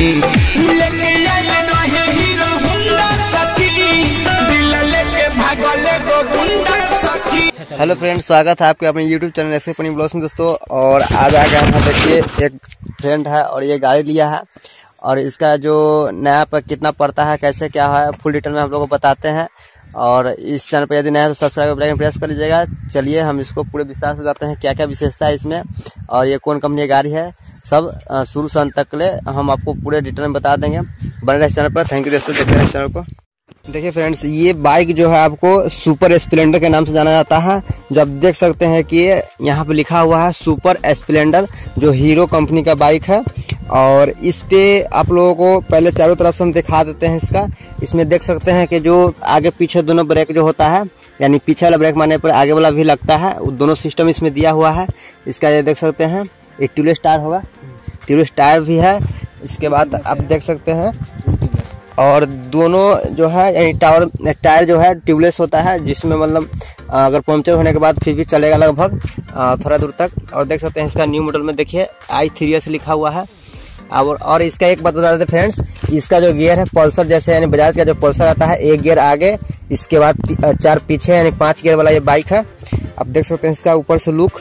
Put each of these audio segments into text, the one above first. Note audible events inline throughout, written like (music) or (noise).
Hello friend स्वागत है आपके अपने यूट्यूब चैनल ऐसे पनी ब्लॉग्स में दोस्तों, और आज आ गया है देखिए, एक फ्रेंड है और ये गाड़ी लिया है। और इसका जो नया पर कितना पड़ता है, कैसे क्या है फुल डिटेल में हम लोग को बताते हैं। और इस चैनल पर यदि नया है तो सब्सक्राइब बटन प्रेस कर लीजिएगा। चलिए हम इसको पूरे विस्तार से बताते हैं क्या क्या विशेषता है इसमें, और ये कौन कंपनी गाड़ी है। सब शुरू से अंत तक ले हम आपको पूरे डिटेल में बता देंगे। बने रहे चैनल पर। थैंक यू दोस्तों, देखते हैं चैनल को। देखिए फ्रेंड्स ये बाइक जो है आपको सुपर स्प्लेंडर के नाम से जाना जाता है। जो आप देख सकते हैं कि यहाँ पे लिखा हुआ है सुपर स्प्लेंडर जो हीरो कंपनी का बाइक है। और इस पे आप लोगों को पहले चारों तरफ़ से हम दिखा देते हैं इसका। इसमें देख सकते हैं कि जो आगे पीछे दोनों ब्रेक जो होता है, यानी पीछे वाला ब्रेक मारने पर आगे वाला भी लगता है। दोनों सिस्टम इसमें दिया हुआ है। इसका ये देख सकते हैं। ये ट्यूबलेस टायर होगा। ट्यूबलेस टायर भी है, इसके बाद आप देख सकते हैं। और दोनों जो है, यानी टावर, टायर जो है, ट्यूबलेस होता है, जिसमें मतलब अगर पंक्चर होने के बाद फिर भी चलेगा लगभग थोड़ा दूर तक। और देख सकते हैं इसका न्यू मॉडल में देखिए आई थ्री एस लिखा हुआ है। और और इसका एक बात बता देते फ्रेंड्स इसका जो गियर है पल्सर जैसे, यानी बजाज का जो पल्सर आता है, एक गियर आगे, इसके बाद चार पीछे, यानी पाँच गियर वाला ये बाइक है। आप देख सकते हैं इसका ऊपर से लुक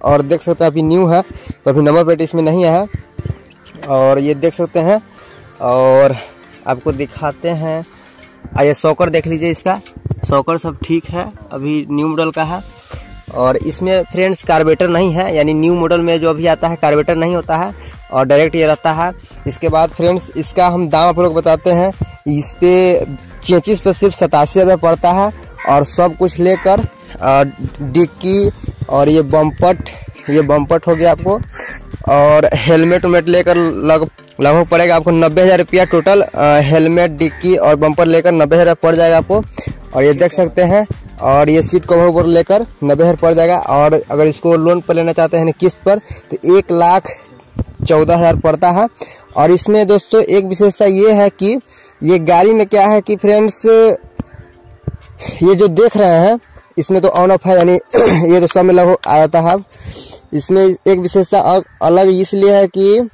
और देख सकते हैं अभी न्यू है तो अभी नंबर प्लेट इसमें नहीं है। और ये देख सकते हैं, और आपको दिखाते हैं। आइए सॉकर देख लीजिए इसका। सॉकर सब ठीक है, अभी न्यू मॉडल का है। और इसमें फ्रेंड्स कार्बेटर नहीं है, यानी न्यू मॉडल में जो अभी आता है कार्बेटर नहीं होता है, और डायरेक्ट ये रहता है। इसके बाद फ्रेंड्स इसका हम दाम आप लोग बताते हैं। इस पे चेंचिस पे सिर्फ़ सतासी रुपये पड़ता है, और सब कुछ लेकर डिक्की और ये बम्पट ये बम्पट हो गया आपको। और हेलमेट उमेट लेकर लग, लगभग पड़ेगा आपको नब्बे हज़ार रुपया टोटल। हेलमेट, डिक्की और बम्पर लेकर नब्बे हज़ार पड़ जाएगा आपको। और ये देख सकते हैं, और ये सीट कवर उवर लेकर नब्बे हज़ार पड़ जाएगा। और अगर इसको लोन पर लेना चाहते हैं किस्त पर तो एक लाख चौदह हज़ार पड़ता है। और इसमें दोस्तों, एक विशेषता ये है कि ये गाड़ी में क्या है कि फ्रेंड्स, ये जो देख रहे हैं इसमें तो ऑन ऑफ़ है, यानी (clears throat) ये तो सब में लगभग आ जाता है इसमें एक विशेषता और अलग इसलिए है कि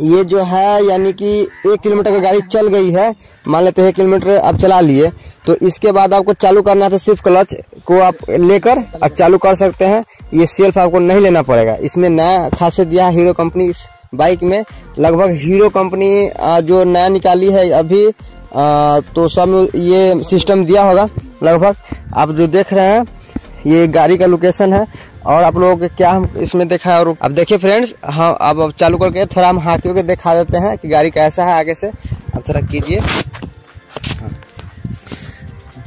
ये जो है, यानी कि एक किलोमीटर की गाड़ी चल गई है, मान लेते हैं किलोमीटर आप चला लिए तो इसके बाद आपको चालू करना तो सिर्फ़ क्लच को आप लेकर, और चालू कर सकते हैं, ये सेल्फ आपको नहीं लेना पड़ेगा। इसमें नया खासियत दिया है हीरो कंपनी इस बाइक में, लगभग हीरो कंपनी जो नया निकाली है अभी आ, तो सब ये सिस्टम दिया होगा लगभग। आप जो देख रहे हैं ये गाड़ी का लोकेशन है और आप लोगों को क्या हम इसमें देखा है और अब देखिए फ्रेंड्स हाँ अब चालू करके थोड़ा हम हाथियों के दिखा देते हैं कि गाड़ी कैसा है आगे से। अब थोड़ा कीजिए। हाँ।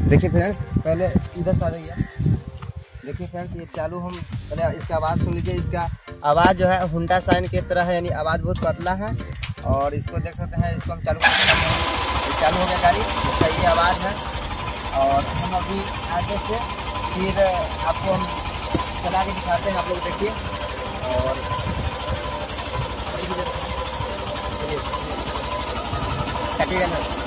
देखिए फ्रेंड्स पहले इधर से आ जाइए। देखिए फ्रेंड्स ये चालू हम पहले इसका आवाज़ सुन लीजिए। इसका आवाज़ जो है हुंडा साइन की तरह है यानी आवाज़ बहुत पतला है। और इसको देख सकते हैं इसको हम चालू ये चालू हो गया गाड़ी, उसका ये आवाज़ है। और हम अभी आगे से फिर आपको हम चला के दिखाते हैं, आप लोग देखिए। और कटिएगा ना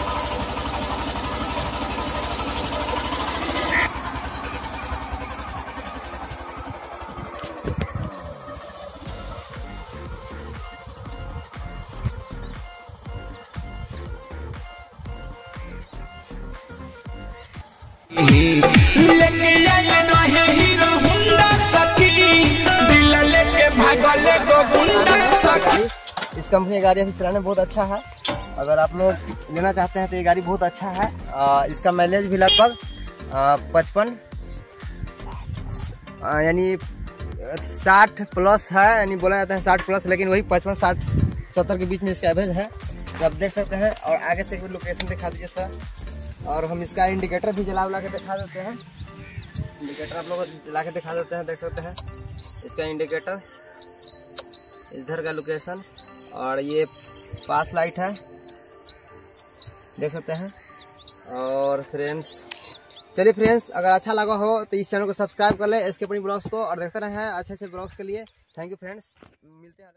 इस कंपनी की गाड़ी अभी चलाने बहुत अच्छा है। अगर आप लोग लेना चाहते हैं तो ये गाड़ी बहुत अच्छा है। आ, इसका माइलेज भी लगभग पचपन यानी साठ प्लस है यानी बोला जाता है साठ प्लस लेकिन वही पचपन साठ सत्तर के बीच में इसका एवरेज है। तो आप देख सकते हैं और आगे से भी लोकेशन दिखा दीजिए सर और हम इसका इंडिकेटर भी जला उला के दिखा देते हैं। इंडिकेटर आप लोग जला के दिखा देते हैं, देख सकते हैं। इसका इंडिकेटर इधर का लोकेशन और ये पास लाइट है। देख सकते हैं। और फ्रेंड्स चलिए फ्रेंड्स अगर अच्छा लगा हो तो इस चैनल को सब्सक्राइब कर ले, इसके अपनी ब्लॉग्स को, और देखते रहें अच्छे अच्छे ब्लॉग्स के लिए। थैंक यू फ्रेंड्स मिलते हैं।